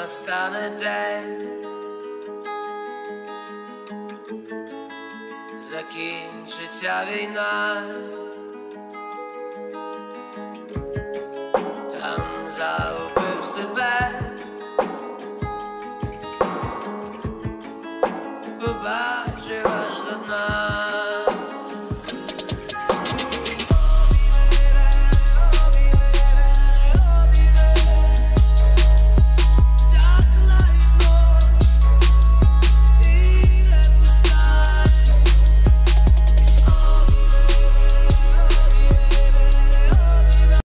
настане день, закінчиться війна, там